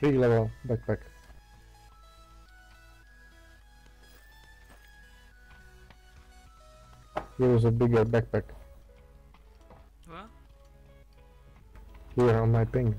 Three level backpack. Here is a bigger backpack. What? Here on my ping.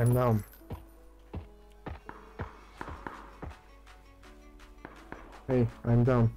I'm down. Hey, I'm down.